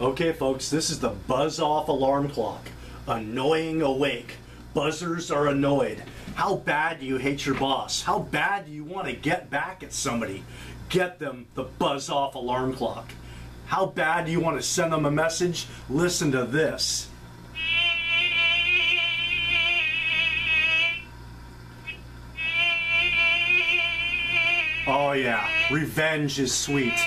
Okay, folks, this is the buzz off alarm clock. Annoying awake. Buzzers are annoyed. How bad do you hate your boss? How bad do you want to get back at somebody? Get them the buzz off alarm clock. How bad do you want to send them a message? Listen to this. Oh, yeah, revenge is sweet.